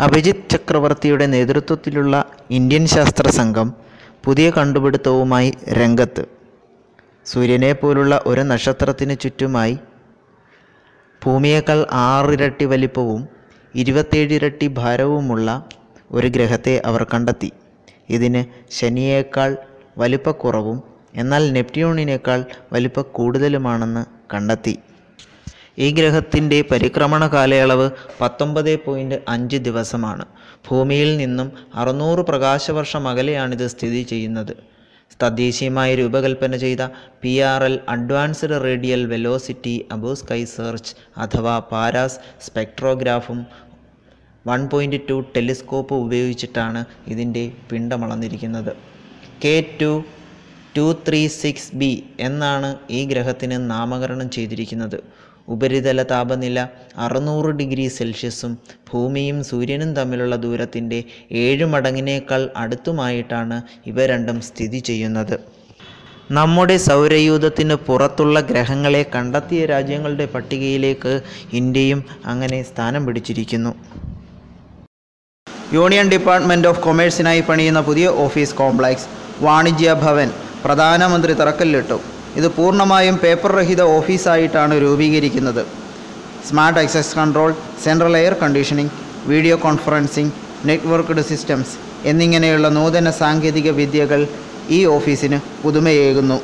അഭിജിത്ത് ചക്രവർത്തിയുടെ നേതൃത്വത്തിലുള്ള ഇന്ത്യൻ ശാസ്ത്ര സംഘം പുതിയ കണ്ടുപിടുത്തവുമായി രംഗത്ത്. സൂര്യനെ പോലുള്ള ഒരു നക്ഷത്രത്തിന് ചുറ്റുമായി ഭൂമിയേക്കാൾ ആറിരട്ടി വലിപ്പവും ഇരുപത്തേഴ് ഇരട്ടി ഭാരവുമുള്ള ഒരു ഗ്രഹത്തെ അവർ കണ്ടെത്തി. ഇതിന് ശനിയേക്കാൾ വലിപ്പക്കുറവും എന്നാൽ നെപ്റ്റ്യൂണിനേക്കാൾ വലിപ്പ കൂടുതലുമാണെന്ന് കണ്ടെത്തി. ഈ ഗ്രഹത്തിന്റെ പരിക്രമണ കാലയളവ് പത്തൊമ്പത് പോയിന്റ് അഞ്ച് ദിവസമാണ്. ഭൂമിയിൽ നിന്നും അറുന്നൂറ് പ്രകാശവർഷം അകലെയാണിത് സ്ഥിതി ചെയ്യുന്നത്. തദ്ദേശീയമായി രൂപകൽപ്പന ചെയ്ത P R L advanced radial velocity Abu sky search അഥവാ പാരാസ് സ്പെക്ട്രോഗ്രാഫും വൺ പോയിന്റ് ടു ടെലിസ്കോപ്പ് ഉപയോഗിച്ചിട്ടാണ് ഇതിന്റെ പിണ്ടമളന്നിരിക്കുന്നത് K two two three six B എന്നാണ് ഈ ഗ്രഹത്തിന് നാമകരണം ചെയ്തിരിക്കുന്നത്. ഉപരിതല താപനില അറുന്നൂറ് ഡിഗ്രി സെൽഷ്യസും ഭൂമിയും സൂര്യനും തമ്മിലുള്ള ദൂരത്തിന്റെ ഏഴ് മടങ്ങിനേക്കാൾ അടുത്തുമായിട്ടാണ് ഇവ രണ്ടും സ്ഥിതി ചെയ്യുന്നത്. നമ്മുടെ സൗരയൂഥത്തിന് പുറത്തുള്ള ഗ്രഹങ്ങളെ കണ്ടെത്തിയ രാജ്യങ്ങളുടെ പട്ടികയിലേക്ക് ഇന്ത്യയും അങ്ങനെ സ്ഥാനം പിടിച്ചിരിക്കുന്നു. യൂണിയൻ ഡിപ്പാർട്ട്മെന്റ് ഓഫ് കൊമേഴ്സിനായി പണിയുന്ന പുതിയ ഓഫീസ് കോംപ്ലക്സ് വാണിജ്യ ഭവൻ പ്രധാനമന്ത്രി തറക്കല്ലിട്ടു. ഇത് പൂർണമായും പേപ്പർ രഹിത ഓഫീസായിട്ടാണ് രൂപീകരിക്കുന്നത്. Smart access control central air conditioning video conferencing networked systems എന്നിങ്ങനെയുള്ള നൂതന സാങ്കേതിക വിദ്യകൾ ഈ ഓഫീസിന് പുതുമയേകുന്നു.